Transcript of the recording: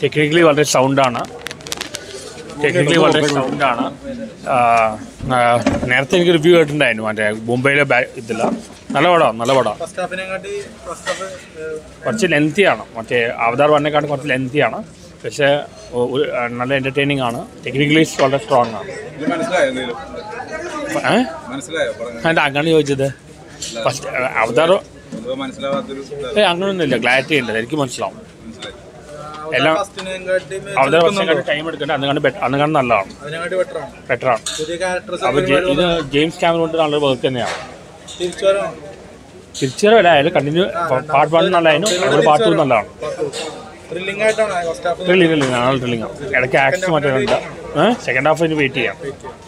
Technically വളരെ സൗണ്ടാണ് technically വളരെ സൗണ്ടാണ് നേരത്തെ എനിക്ക് റിവ്യൂ കേട്ടിട്ടുണ്ടായിരുന്നു. മറ്റേ മുംബൈയിലെ ബാ ഇതില്ല നല്ല പടം നല്ല പടം. കുറച്ച് ലെങ്തിയാണ് മറ്റേ അവതാർ വണ്ണേക്കാട്ടും കുറച്ച് ലെങ്തിയാണ് പക്ഷേ നല്ല എന്റർടൈനിങ് ആണ്. ടെക്നിക്കലി വളരെ സ്ട്രോങ് ആണ്. ഏഹ് അങ്ങനെ ചോദിച്ചത്? First Avatar. ഏ അങ്ങനെയൊന്നുമില്ല ക്ലാരിറ്റി ഉണ്ട് എനിക്ക് മനസ്സിലാവും. എല്ലാം വർഷം ടൈം എടുക്കേണ്ട ബെറ്റർ നല്ലതാണ്. ബെറ്ററാണ് അപ്പോൾ ഇത് ജെയിംസ് വർക്ക് തന്നെയാണ്. അയാൾ കണ്ടിന്യൂ പാർട്ട് വൺ നല്ലതായിരുന്നു. നമ്മൾ പാർട്ട് ടു നല്ലതാണ്. ത്രില്ലിംഗ് ത്രില്ലിംഗ് ത്രില്ലിംഗ് ഇടയ്ക്ക് ആക്ഷൻ മാറ്റാനുണ്ട് സെക്കൻഡ് ഹാഫ് അതിന് വെയിറ്റ് ചെയ്യാം.